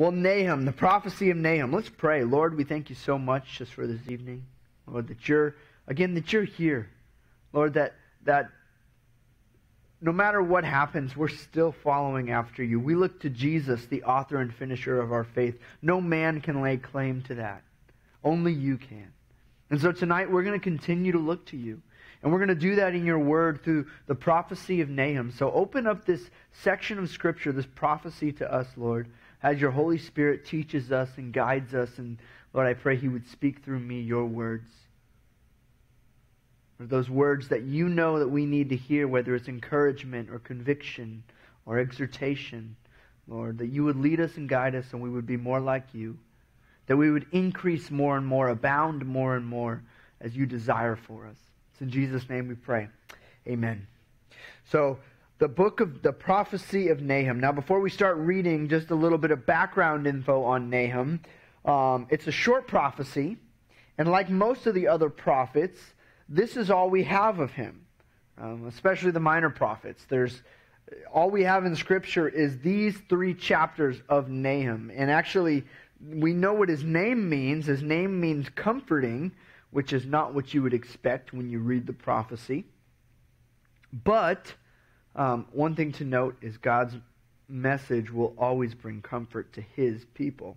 Well, Nahum, the prophecy of Nahum. Let's pray. Lord, we thank you so much just for this evening. Lord, that you're, again, that you're here. Lord, that, that no matter what happens, we're still following after you. We look to Jesus, the author and finisher of our faith. No man can lay claim to that. Only you can. And so tonight we're going to continue to look to you. And we're going to do that in your word through the prophecy of Nahum. So open up this section of Scripture, this prophecy to us, Lord, as your Holy Spirit teaches us and guides us. And Lord, I pray He would speak through me your words. Or those words that you know that we need to hear, whether it's encouragement or conviction or exhortation, Lord, that you would lead us and guide us and we would be more like you. That we would increase more and more, abound more and more as you desire for us. It's in Jesus' name we pray. Amen. So, the book of the prophecy of Nahum. Now, before we start reading, just a little bit of background info on Nahum. Um, it's a short prophecy, and like most of the other prophets, this is all we have of him, um, especially the minor prophets. There's all we have in Scripture is these three chapters of Nahum, and actually, we know what his name means. His name means comforting which is not what you would expect when you read the prophecy. But um, one thing to note is God's message will always bring comfort to his people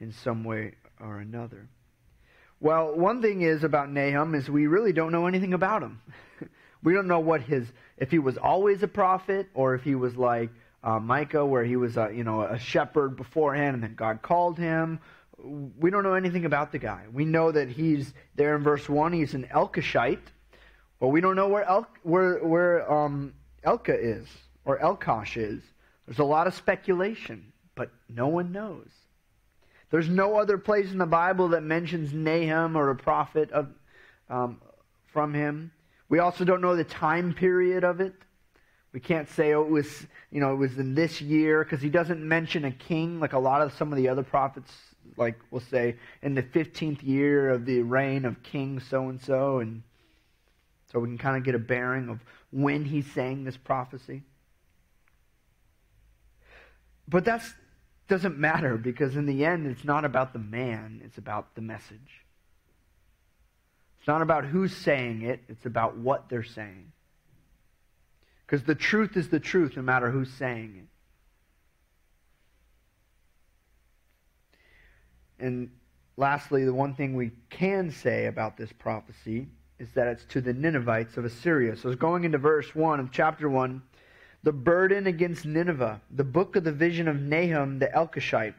in some way or another. Well, one thing is about Nahum is we really don't know anything about him. we don't know what his if he was always a prophet or if he was like uh, Micah, where he was a you know a shepherd beforehand and then God called him, we don't know anything about the guy. We know that he's there in verse one. He's an Elkoshite, but we don't know where El, where where um, Elka is or Elkosh is. There's a lot of speculation, but no one knows. There's no other place in the Bible that mentions Nahum or a prophet of, um, from him. We also don't know the time period of it. We can't say oh, it was, you know, it was in this year because he doesn't mention a king like a lot of some of the other prophets like we'll say in the 15th year of the reign of king so and so and so we can kind of get a bearing of when he's saying this prophecy. But that doesn't matter because in the end it's not about the man it's about the message. It's not about who's saying it it's about what they're saying. Because the truth is the truth no matter who's saying it. And lastly, the one thing we can say about this prophecy is that it's to the Ninevites of Assyria. So it's going into verse 1 of chapter 1. The burden against Nineveh, the book of the vision of Nahum the Elkoshite.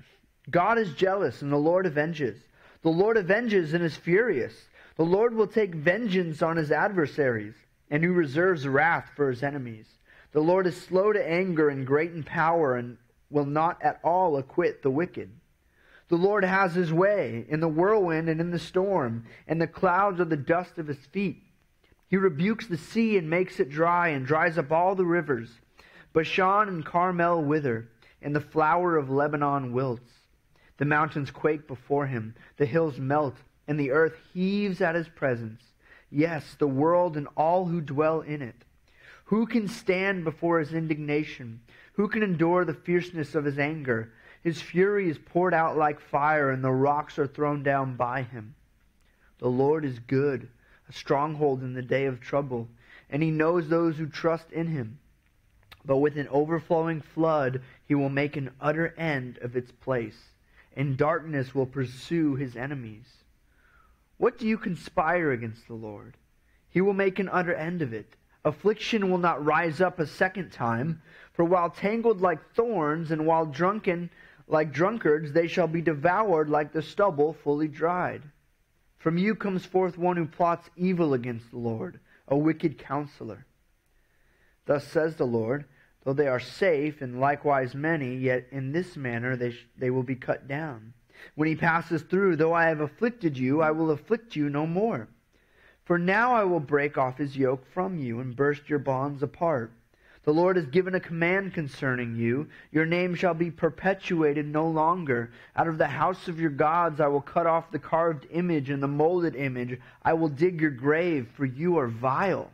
God is jealous, and the Lord avenges. The Lord avenges and is furious. The Lord will take vengeance on his adversaries, and who reserves wrath for his enemies. The Lord is slow to anger and great in power, and will not at all acquit the wicked. The Lord has his way in the whirlwind and in the storm, and the clouds are the dust of his feet. He rebukes the sea and makes it dry, and dries up all the rivers. Bashan and Carmel wither, and the flower of Lebanon wilts. The mountains quake before him, the hills melt, and the earth heaves at his presence. Yes, the world and all who dwell in it. Who can stand before his indignation? Who can endure the fierceness of his anger? His fury is poured out like fire, and the rocks are thrown down by him. The Lord is good, a stronghold in the day of trouble, and he knows those who trust in him. But with an overflowing flood, he will make an utter end of its place, and darkness will pursue his enemies. What do you conspire against the Lord? He will make an utter end of it. Affliction will not rise up a second time, for while tangled like thorns, and while drunken like drunkards, they shall be devoured like the stubble fully dried. From you comes forth one who plots evil against the Lord, a wicked counselor. Thus says the Lord, though they are safe and likewise many, yet in this manner they, sh- they will be cut down. When he passes through, though I have afflicted you, I will afflict you no more. For now I will break off his yoke from you and burst your bonds apart. The Lord has given a command concerning you. Your name shall be perpetuated no longer. Out of the house of your gods I will cut off the carved image and the molded image. I will dig your grave, for you are vile.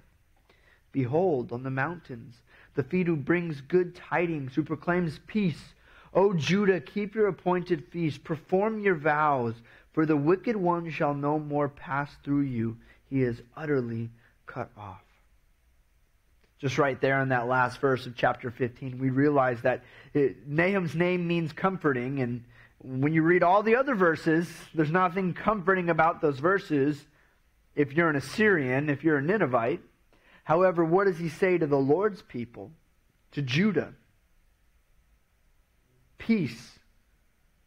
Behold, on the mountains, the feet who brings good tidings, who proclaims peace, O Judah, keep your appointed feast, perform your vows, for the wicked one shall no more pass through you. He is utterly cut off. Just right there in that last verse of chapter 15, we realize that it, Nahum's name means comforting, and when you read all the other verses, there's nothing comforting about those verses if you're an Assyrian, if you're a Ninevite. However, what does he say to the Lord's people, to Judah? Peace.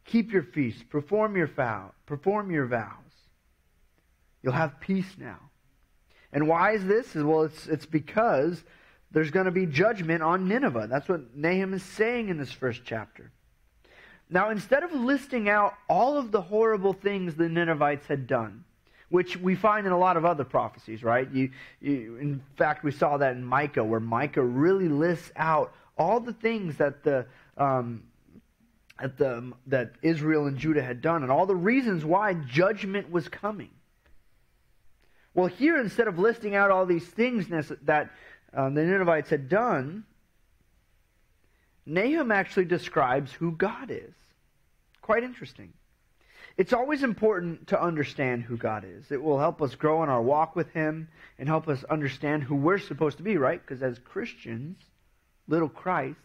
Keep your feast. Perform your vow. Perform your vows. You'll have peace now. And why is this? Well, it's, it's because there's going to be judgment on Nineveh. That's what Nahum is saying in this first chapter. Now, instead of listing out all of the horrible things the Ninevites had done, which we find in a lot of other prophecies, right? You, you, in fact, we saw that in Micah, where Micah really lists out all the things that the um, that the that Israel and Judah had done, and all the reasons why judgment was coming. Well, here instead of listing out all these things that um, the Ninevites had done, Nahum actually describes who God is. Quite interesting. It's always important to understand who God is. It will help us grow in our walk with Him and help us understand who we're supposed to be, right? Because as Christians, little Christs,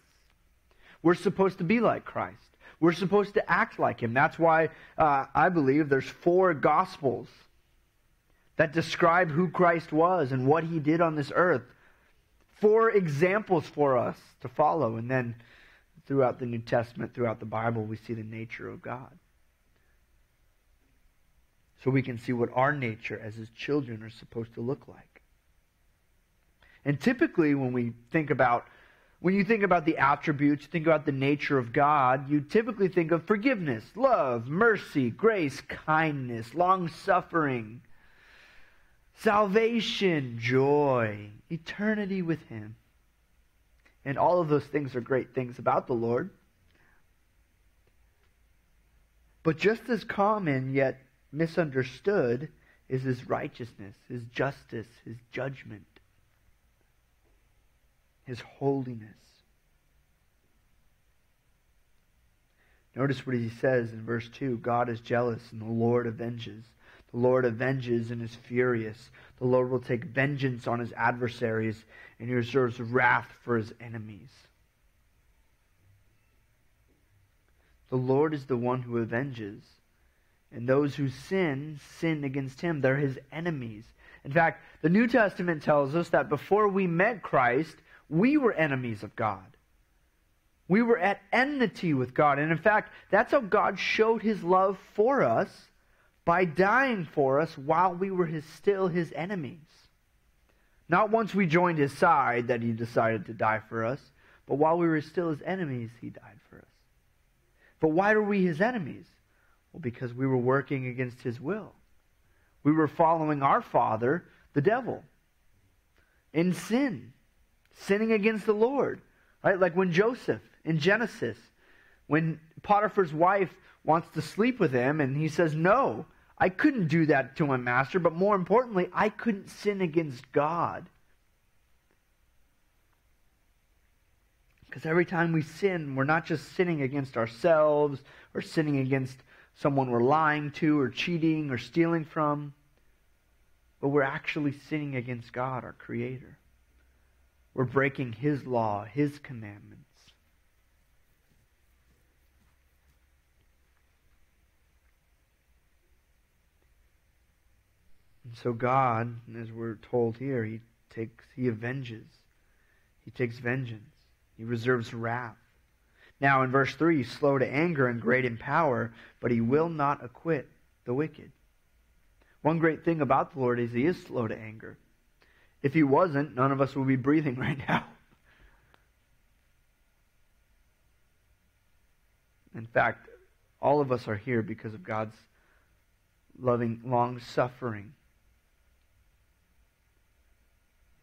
we're supposed to be like Christ. We're supposed to act like Him. That's why uh, I believe there's four Gospels that describe who Christ was and what He did on this earth. Four examples for us to follow. And then throughout the New Testament, throughout the Bible, we see the nature of God so we can see what our nature as his children are supposed to look like. And typically, when we think about when you think about the attributes, think about the nature of God, you typically think of forgiveness, love, mercy, grace, kindness, long suffering, salvation, joy, eternity with Him. And all of those things are great things about the Lord. But just as common, yet misunderstood is his righteousness, his justice, his judgment, his holiness. Notice what he says in verse 2 God is jealous and the Lord avenges. The Lord avenges and is furious. The Lord will take vengeance on his adversaries and he reserves wrath for his enemies. The Lord is the one who avenges. And those who sin, sin against him. They're his enemies. In fact, the New Testament tells us that before we met Christ, we were enemies of God. We were at enmity with God. And in fact, that's how God showed his love for us by dying for us while we were his, still his enemies. Not once we joined his side that he decided to die for us, but while we were still his enemies, he died for us. But why were we his enemies? Well, because we were working against his will. We were following our father, the devil, in sin, sinning against the Lord. Right? Like when Joseph in Genesis, when Potiphar's wife wants to sleep with him and he says, No, I couldn't do that to my master, but more importantly, I couldn't sin against God. Because every time we sin, we're not just sinning against ourselves or sinning against someone we're lying to or cheating or stealing from, but we're actually sinning against God, our Creator. We're breaking His law, His commandments. And so God, as we're told here, He takes, He avenges. He takes vengeance. He reserves wrath. Now, in verse 3, he's slow to anger and great in power, but he will not acquit the wicked. One great thing about the Lord is he is slow to anger. If he wasn't, none of us would be breathing right now. In fact, all of us are here because of God's loving, long suffering, and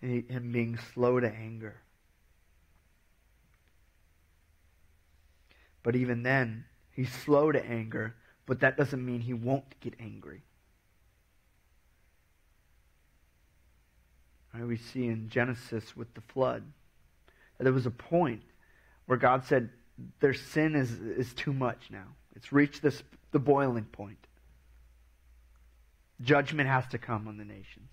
Him being slow to anger. But even then, he's slow to anger, but that doesn't mean he won't get angry. Right, we see in Genesis with the flood that there was a point where God said, their sin is, is too much now. It's reached this, the boiling point. Judgment has to come on the nations.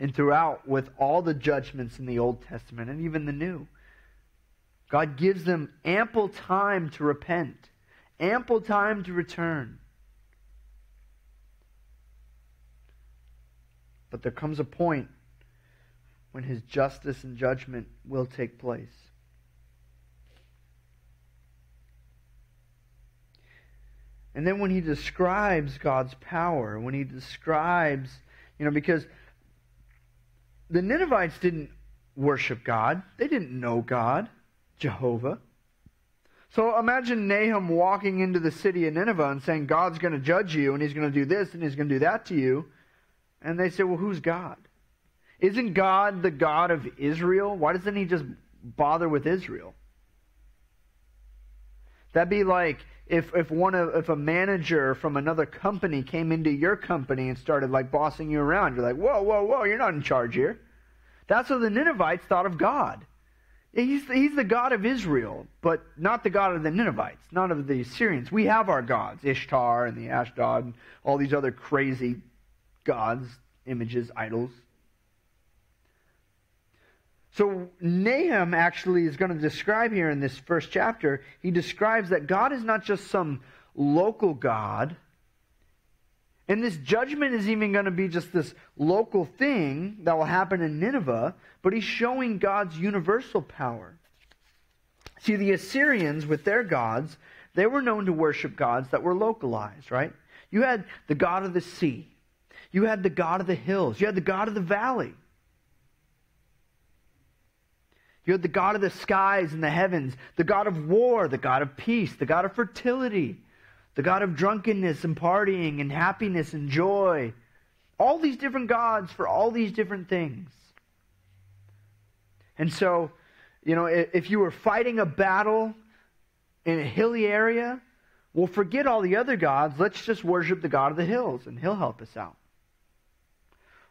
And throughout, with all the judgments in the Old Testament and even the New, God gives them ample time to repent, ample time to return. But there comes a point when his justice and judgment will take place. And then when he describes God's power, when he describes, you know, because the Ninevites didn't worship God, they didn't know God, Jehovah. So imagine Nahum walking into the city of Nineveh and saying, God's going to judge you, and he's going to do this, and he's going to do that to you. And they say, Well, who's God? Isn't God the God of Israel? Why doesn't he just bother with Israel? That'd be like if, if one of, if a manager from another company came into your company and started like bossing you around. You're like, whoa, whoa, whoa, you're not in charge here. That's what the Ninevites thought of God. He's, he's the God of Israel, but not the God of the Ninevites, not of the Assyrians. We have our gods, Ishtar and the Ashdod, and all these other crazy gods, images, idols. So Nahum actually is going to describe here in this first chapter, he describes that God is not just some local God. And this judgment is even going to be just this local thing that will happen in Nineveh, but he's showing God's universal power. See, the Assyrians, with their gods, they were known to worship gods that were localized, right? You had the god of the sea. You had the god of the hills. You had the god of the valley. You had the God of the skies and the heavens, the God of war, the God of peace, the God of fertility, the God of drunkenness and partying and happiness and joy. All these different gods for all these different things. And so, you know, if you were fighting a battle in a hilly area, well, forget all the other gods. Let's just worship the God of the hills, and He'll help us out.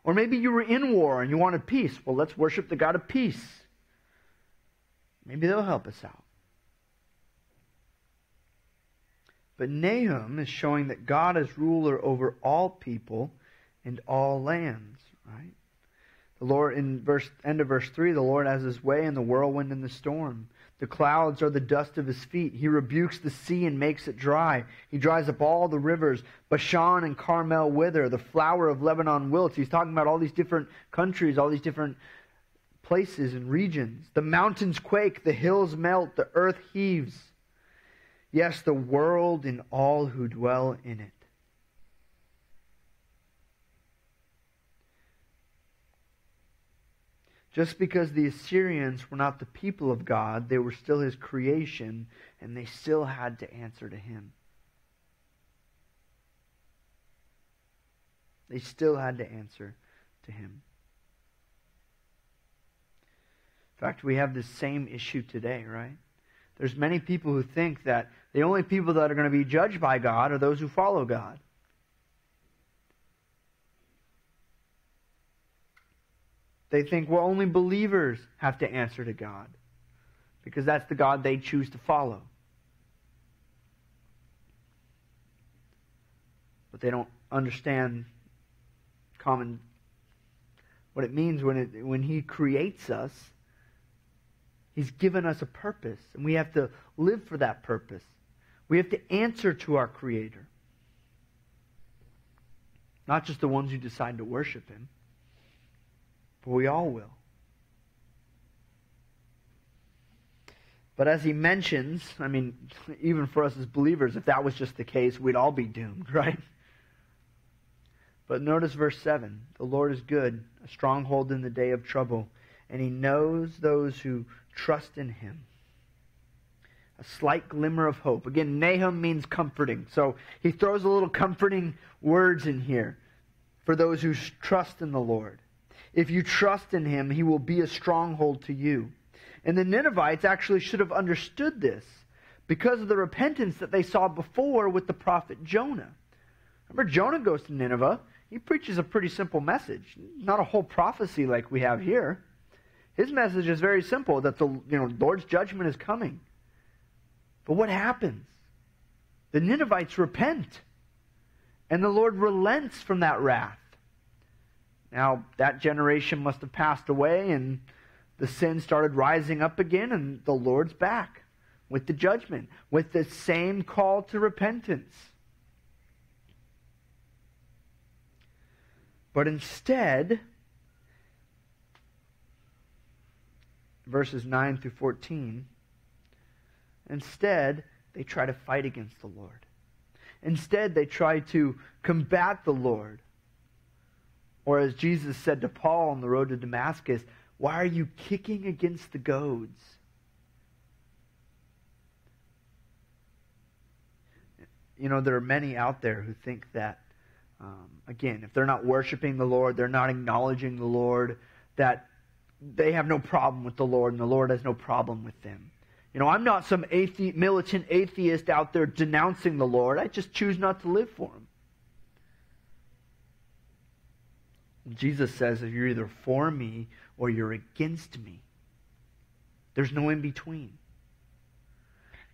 Or maybe you were in war and you wanted peace. Well, let's worship the God of peace. Maybe they'll help us out. But Nahum is showing that God is ruler over all people and all lands, right? The Lord in verse end of verse three, the Lord has his way in the whirlwind and the storm. The clouds are the dust of his feet. He rebukes the sea and makes it dry. He dries up all the rivers. Bashan and Carmel wither. The flower of Lebanon wilts. He's talking about all these different countries, all these different places and regions. The mountains quake, the hills melt, the earth heaves. Yes, the world and all who dwell in it. Just because the Assyrians were not the people of God, they were still his creation, and they still had to answer to him. They still had to answer to him. In fact, we have the same issue today, right? There's many people who think that the only people that are going to be judged by God are those who follow God. They think, well, only believers have to answer to God because that's the God they choose to follow. But they don't understand common what it means when it, when he creates us He's given us a purpose, and we have to live for that purpose. We have to answer to our Creator. Not just the ones who decide to worship Him, but we all will. But as he mentions, I mean, even for us as believers, if that was just the case, we'd all be doomed, right? But notice verse 7 The Lord is good, a stronghold in the day of trouble, and he knows those who trust in him. A slight glimmer of hope. Again, Nahum means comforting. So he throws a little comforting words in here for those who trust in the Lord. If you trust in him, he will be a stronghold to you. And the Ninevites actually should have understood this because of the repentance that they saw before with the prophet Jonah. Remember, Jonah goes to Nineveh. He preaches a pretty simple message, not a whole prophecy like we have here. His message is very simple that the you know, Lord's judgment is coming. But what happens? The Ninevites repent, and the Lord relents from that wrath. Now, that generation must have passed away, and the sin started rising up again, and the Lord's back with the judgment, with the same call to repentance. But instead, verses 9 through 14, instead, they try to fight against the Lord. Instead, they try to combat the Lord. Or as Jesus said to Paul on the road to Damascus, why are you kicking against the goads? You know, there are many out there who think that, um, again, if they're not worshiping the Lord, they're not acknowledging the Lord, that they have no problem with the Lord and the Lord has no problem with them. You know, I'm not some athe- militant atheist out there denouncing the Lord. I just choose not to live for him. Jesus says if you're either for me or you're against me. There's no in between.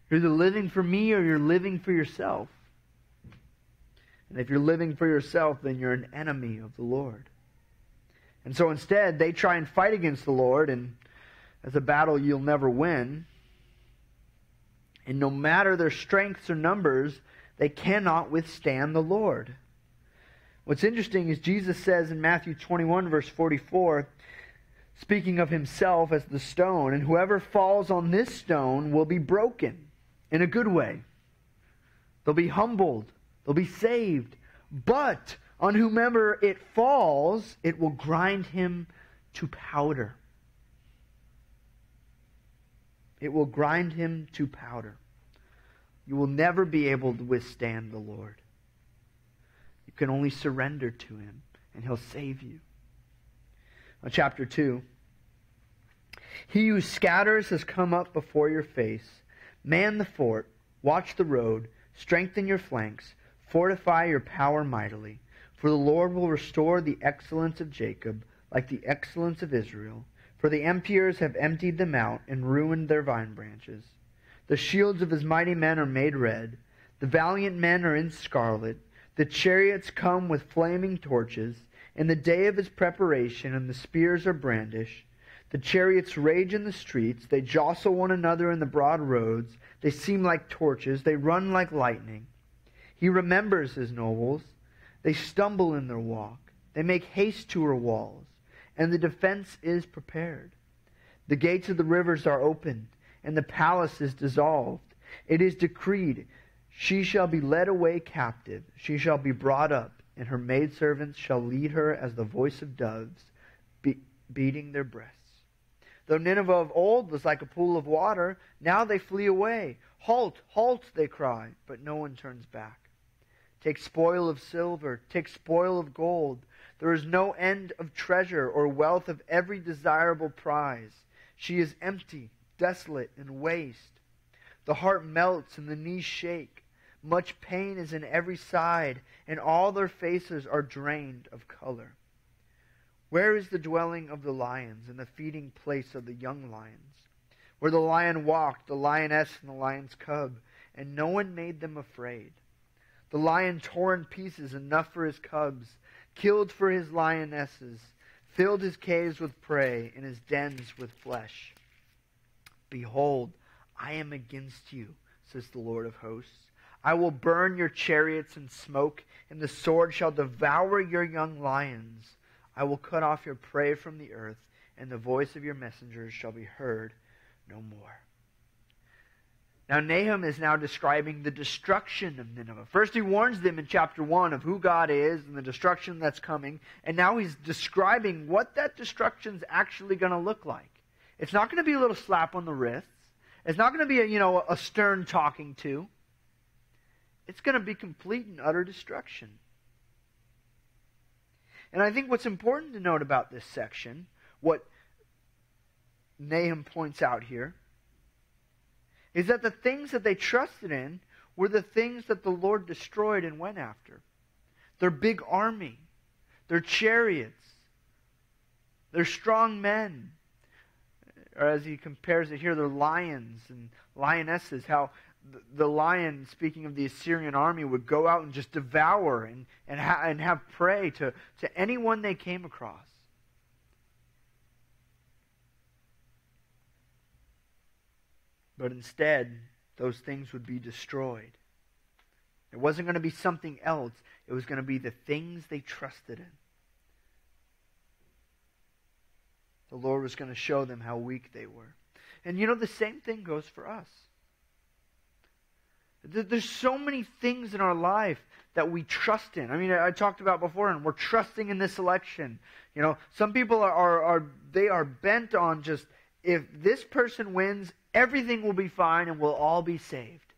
You're either living for me or you're living for yourself. And if you're living for yourself, then you're an enemy of the Lord. And so instead, they try and fight against the Lord, and as a battle you'll never win. And no matter their strengths or numbers, they cannot withstand the Lord. What's interesting is Jesus says in Matthew 21, verse 44, speaking of himself as the stone, and whoever falls on this stone will be broken in a good way. They'll be humbled, they'll be saved. But on whomever it falls, it will grind him to powder. It will grind him to powder. You will never be able to withstand the Lord. You can only surrender to him, and he'll save you. Now, chapter 2. He who scatters has come up before your face. Man the fort, watch the road, strengthen your flanks, fortify your power mightily. For the Lord will restore the excellence of Jacob, like the excellence of Israel. For the emptiers have emptied them out and ruined their vine branches. The shields of his mighty men are made red. The valiant men are in scarlet. The chariots come with flaming torches. In the day of his preparation, and the spears are brandished. The chariots rage in the streets. They jostle one another in the broad roads. They seem like torches. They run like lightning. He remembers his nobles. They stumble in their walk. They make haste to her walls. And the defense is prepared. The gates of the rivers are opened, and the palace is dissolved. It is decreed, she shall be led away captive. She shall be brought up, and her maidservants shall lead her as the voice of doves, be- beating their breasts. Though Nineveh of old was like a pool of water, now they flee away. Halt, halt, they cry, but no one turns back. Take spoil of silver, take spoil of gold. There is no end of treasure or wealth of every desirable prize. She is empty, desolate, and waste. The heart melts and the knees shake. Much pain is in every side, and all their faces are drained of color. Where is the dwelling of the lions and the feeding place of the young lions? Where the lion walked, the lioness and the lion's cub, and no one made them afraid. The lion tore in pieces enough for his cubs, killed for his lionesses, filled his caves with prey and his dens with flesh. Behold, I am against you, says the Lord of hosts. I will burn your chariots in smoke, and the sword shall devour your young lions. I will cut off your prey from the earth, and the voice of your messengers shall be heard no more. Now, Nahum is now describing the destruction of Nineveh. First, he warns them in chapter 1 of who God is and the destruction that's coming. And now he's describing what that destruction is actually going to look like. It's not going to be a little slap on the wrists. It's not going to be a, you know, a stern talking to. It's going to be complete and utter destruction. And I think what's important to note about this section, what Nahum points out here, is that the things that they trusted in were the things that the Lord destroyed and went after. Their big army, their chariots, their strong men, or as he compares it here, they're lions and lionesses, how the lion, speaking of the Assyrian army, would go out and just devour and, and, ha- and have prey to, to anyone they came across. But instead, those things would be destroyed. It wasn't going to be something else, it was going to be the things they trusted in. The Lord was going to show them how weak they were. And you know, the same thing goes for us. There's so many things in our life that we trust in. I mean, I talked about before, and we're trusting in this election. You know, some people are, are, are they are bent on just if this person wins, everything will be fine and we'll all be saved.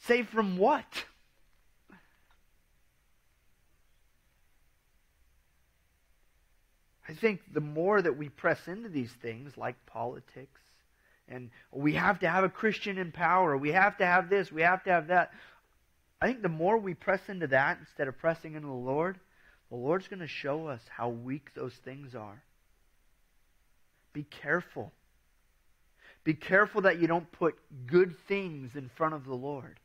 Saved from what? I think the more that we press into these things, like politics, and we have to have a Christian in power, we have to have this, we have to have that. I think the more we press into that instead of pressing into the Lord, the Lord's going to show us how weak those things are. Be careful. Be careful that you don't put good things in front of the Lord.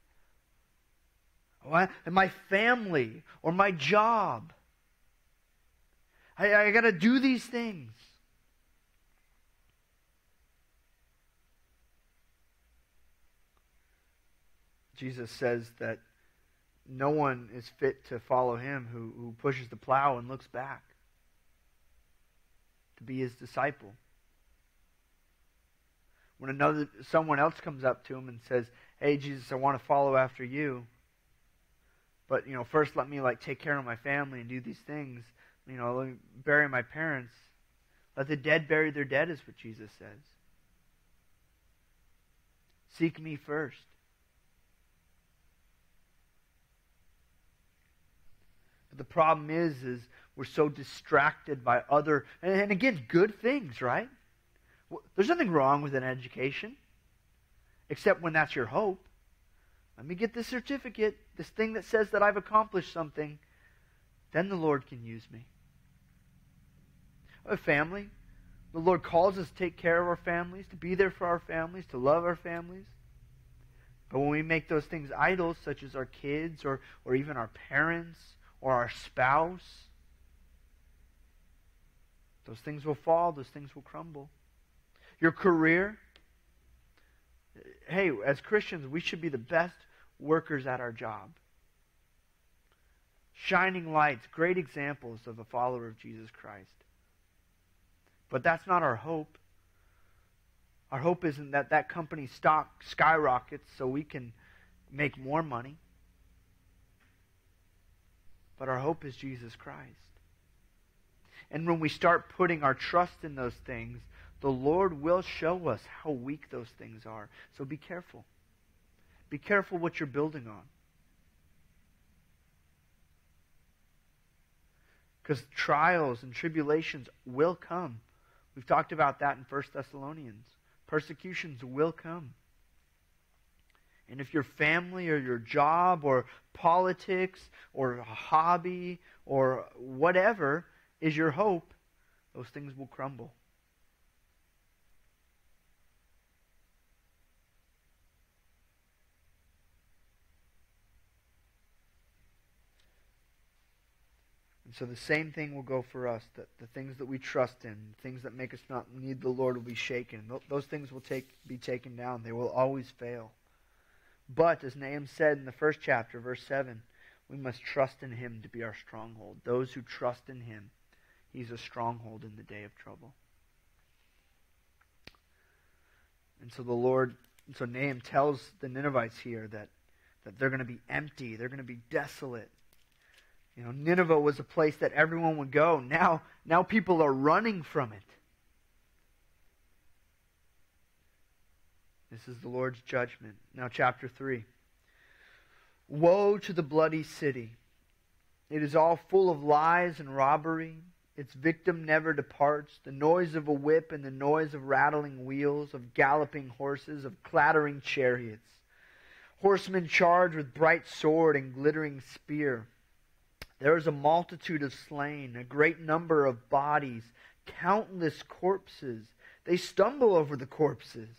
And my family or my job. I, I got to do these things. Jesus says that no one is fit to follow him who, who pushes the plow and looks back to be his disciple. When another someone else comes up to him and says, "Hey Jesus, I want to follow after you." But, you know, first let me like take care of my family and do these things. You know, let me bury my parents. Let the dead bury their dead is what Jesus says. Seek me first. But the problem is, is we're so distracted by other, and again, good things, right? There's nothing wrong with an education, except when that's your hope. Let me get this certificate, this thing that says that I've accomplished something. Then the Lord can use me. A family. The Lord calls us to take care of our families, to be there for our families, to love our families. But when we make those things idols, such as our kids or, or even our parents or our spouse, those things will fall, those things will crumble. Your career, hey, as Christians, we should be the best workers at our job. Shining lights, great examples of a follower of Jesus Christ. But that's not our hope. Our hope isn't that that company's stock skyrockets so we can make more money. But our hope is Jesus Christ. And when we start putting our trust in those things, the Lord will show us how weak those things are. So be careful. Be careful what you're building on. Because trials and tribulations will come. We've talked about that in 1 Thessalonians. Persecutions will come. And if your family or your job or politics or a hobby or whatever is your hope, those things will crumble. And so the same thing will go for us. That the things that we trust in, things that make us not need the Lord will be shaken. Those things will take, be taken down. They will always fail. But, as Nahum said in the first chapter, verse 7, we must trust in him to be our stronghold. Those who trust in him, he's a stronghold in the day of trouble. And so the Lord, so Nahum tells the Ninevites here that, that they're going to be empty, they're going to be desolate. You know, Nineveh was a place that everyone would go. Now, now people are running from it. This is the Lord's judgment. Now, chapter 3. Woe to the bloody city! It is all full of lies and robbery. Its victim never departs. The noise of a whip and the noise of rattling wheels, of galloping horses, of clattering chariots. Horsemen charge with bright sword and glittering spear. There is a multitude of slain, a great number of bodies, countless corpses. They stumble over the corpses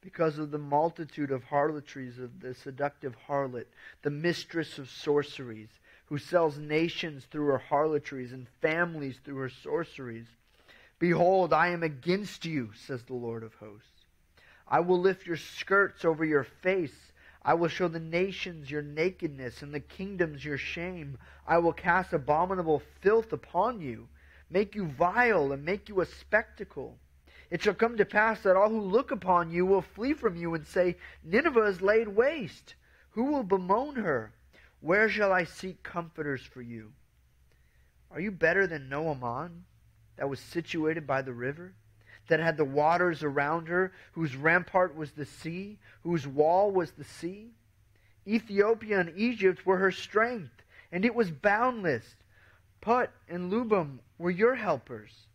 because of the multitude of harlotries of the seductive harlot, the mistress of sorceries, who sells nations through her harlotries and families through her sorceries. Behold, I am against you, says the Lord of hosts. I will lift your skirts over your face. I will show the nations your nakedness and the kingdoms your shame. I will cast abominable filth upon you, make you vile, and make you a spectacle. It shall come to pass that all who look upon you will flee from you and say, Nineveh is laid waste. Who will bemoan her? Where shall I seek comforters for you? Are you better than No Amon, that was situated by the river, that had the waters around her, whose rampart was the sea, whose wall was the sea? Ethiopia and Egypt were her strength, and it was boundless. Put and Lubim were your helpers.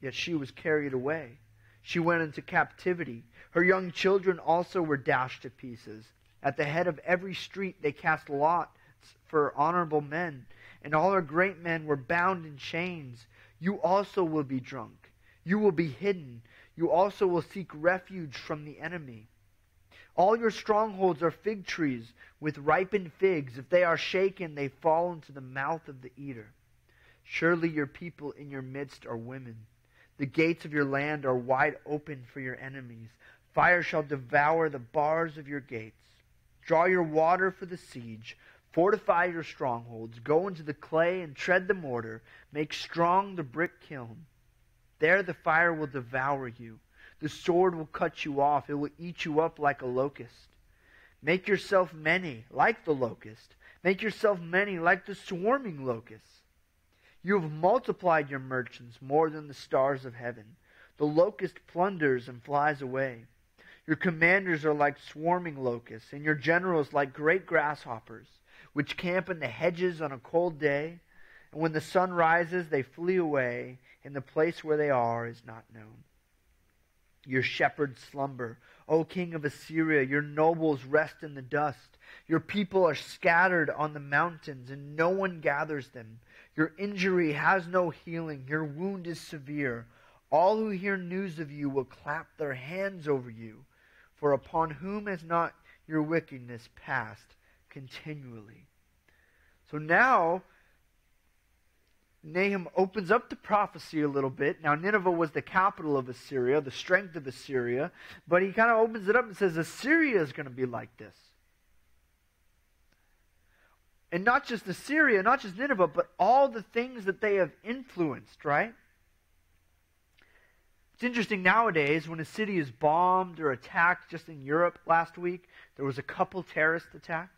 Yet she was carried away. She went into captivity. Her young children also were dashed to pieces. At the head of every street they cast lots for honorable men, and all her great men were bound in chains. You also will be drunk. You will be hidden. You also will seek refuge from the enemy. All your strongholds are fig trees with ripened figs. If they are shaken, they fall into the mouth of the eater. Surely your people in your midst are women. The gates of your land are wide open for your enemies. Fire shall devour the bars of your gates. Draw your water for the siege. Fortify your strongholds. Go into the clay and tread the mortar. Make strong the brick kiln. There the fire will devour you. The sword will cut you off. It will eat you up like a locust. Make yourself many, like the locust. Make yourself many, like the swarming locust. You have multiplied your merchants more than the stars of heaven. The locust plunders and flies away. Your commanders are like swarming locusts, and your generals like great grasshoppers, which camp in the hedges on a cold day. And when the sun rises, they flee away, and the place where they are is not known. Your shepherds slumber. O king of Assyria, your nobles rest in the dust. Your people are scattered on the mountains, and no one gathers them. Your injury has no healing. Your wound is severe. All who hear news of you will clap their hands over you. For upon whom has not your wickedness passed continually? So now, Nahum opens up the prophecy a little bit. Now, Nineveh was the capital of Assyria, the strength of Assyria, but he kind of opens it up and says Assyria is going to be like this. And not just Assyria, not just Nineveh, but all the things that they have influenced, right? It's interesting nowadays when a city is bombed or attacked, just in Europe last week, there was a couple terrorist attacks.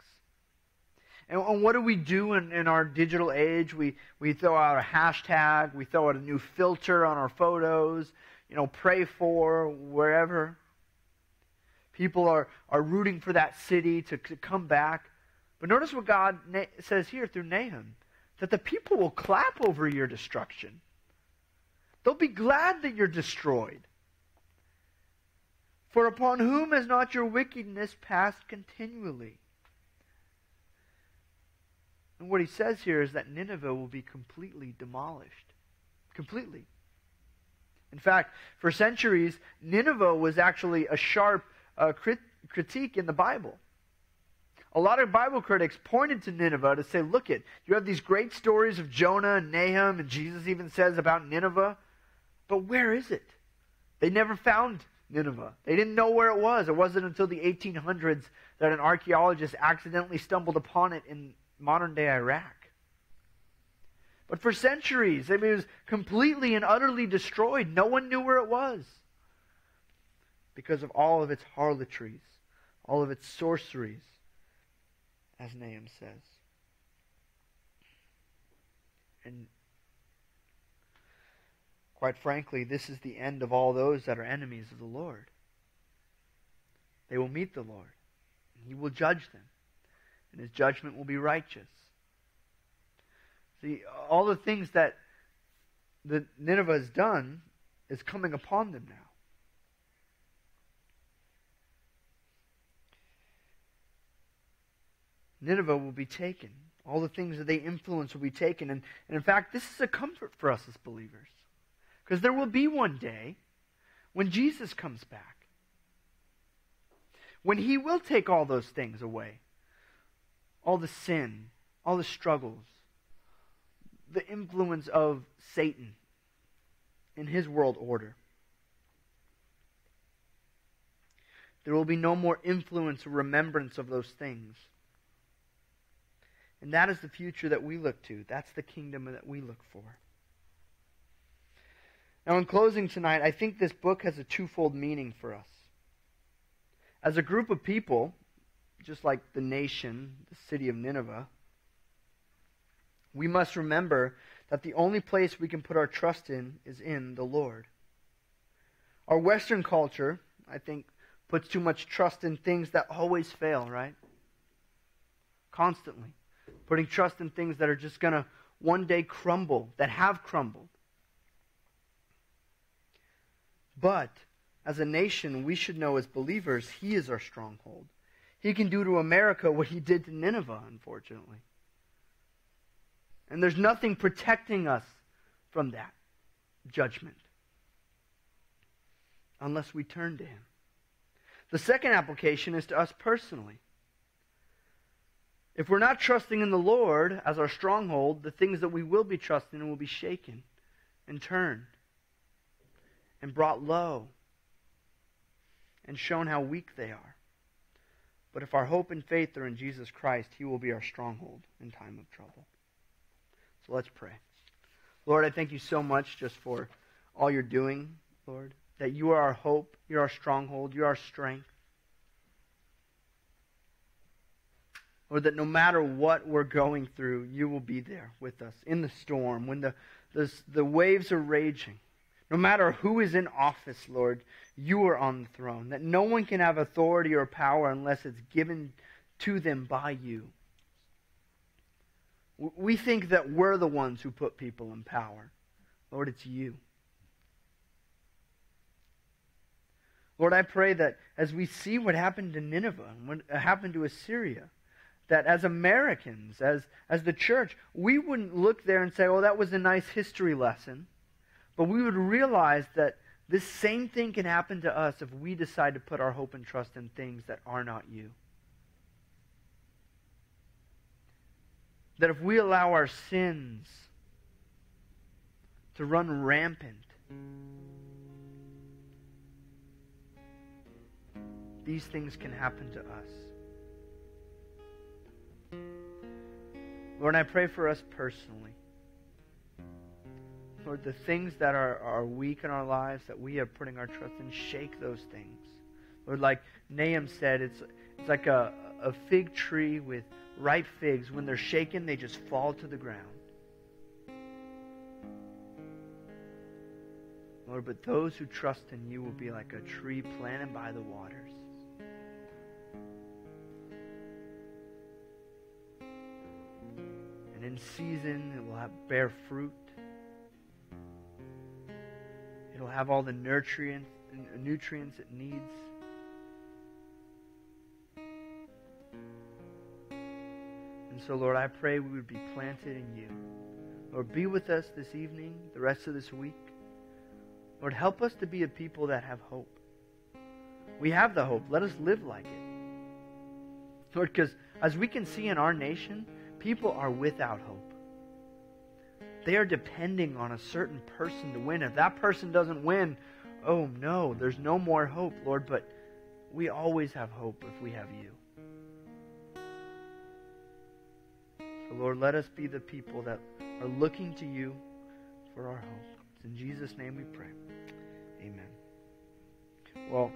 And, and what do we do in, in our digital age? We, we throw out a hashtag, we throw out a new filter on our photos, you know, pray for wherever. People are, are rooting for that city to, to come back. But notice what God says here through Nahum that the people will clap over your destruction. They'll be glad that you're destroyed. For upon whom has not your wickedness passed continually? And what he says here is that Nineveh will be completely demolished. Completely. In fact, for centuries, Nineveh was actually a sharp uh, crit- critique in the Bible. A lot of Bible critics pointed to Nineveh to say, look it, you have these great stories of Jonah and Nahum, and Jesus even says about Nineveh, but where is it? They never found Nineveh. They didn't know where it was. It wasn't until the 1800s that an archaeologist accidentally stumbled upon it in modern day Iraq. But for centuries, it was completely and utterly destroyed. No one knew where it was because of all of its harlotries, all of its sorceries as Nahum says. And quite frankly, this is the end of all those that are enemies of the Lord. They will meet the Lord, and He will judge them, and His judgment will be righteous. See, all the things that the Nineveh has done is coming upon them now. Nineveh will be taken. All the things that they influence will be taken. And, and in fact, this is a comfort for us as believers. Because there will be one day when Jesus comes back. When he will take all those things away all the sin, all the struggles, the influence of Satan in his world order. There will be no more influence or remembrance of those things. And that is the future that we look to. That's the kingdom that we look for. Now, in closing tonight, I think this book has a twofold meaning for us. As a group of people, just like the nation, the city of Nineveh, we must remember that the only place we can put our trust in is in the Lord. Our Western culture, I think, puts too much trust in things that always fail, right? Constantly. Putting trust in things that are just going to one day crumble, that have crumbled. But as a nation, we should know as believers, He is our stronghold. He can do to America what He did to Nineveh, unfortunately. And there's nothing protecting us from that judgment unless we turn to Him. The second application is to us personally. If we're not trusting in the Lord as our stronghold, the things that we will be trusting in will be shaken and turned and brought low and shown how weak they are. But if our hope and faith are in Jesus Christ, He will be our stronghold in time of trouble. So let's pray. Lord, I thank you so much just for all you're doing, Lord, that you are our hope, you're our stronghold, you're our strength. Lord, that no matter what we're going through, you will be there with us in the storm, when the, the, the waves are raging. No matter who is in office, Lord, you are on the throne. That no one can have authority or power unless it's given to them by you. We think that we're the ones who put people in power. Lord, it's you. Lord, I pray that as we see what happened to Nineveh and what happened to Assyria, that as Americans, as, as the church, we wouldn't look there and say, oh, that was a nice history lesson. But we would realize that this same thing can happen to us if we decide to put our hope and trust in things that are not you. That if we allow our sins to run rampant, these things can happen to us. Lord, I pray for us personally. Lord, the things that are, are weak in our lives that we are putting our trust in, shake those things. Lord, like Nahum said, it's, it's like a, a fig tree with ripe figs. When they're shaken, they just fall to the ground. Lord, but those who trust in you will be like a tree planted by the waters. And in season, it will have, bear fruit. It'll have all the nutrients, nutrients it needs. And so, Lord, I pray we would be planted in you. Lord, be with us this evening, the rest of this week. Lord, help us to be a people that have hope. We have the hope. Let us live like it. Lord, because as we can see in our nation, people are without hope. They are depending on a certain person to win. If that person doesn't win, oh no, there's no more hope, Lord. But we always have hope if we have you. So, Lord, let us be the people that are looking to you for our hope. It's in Jesus' name we pray. Amen. Well,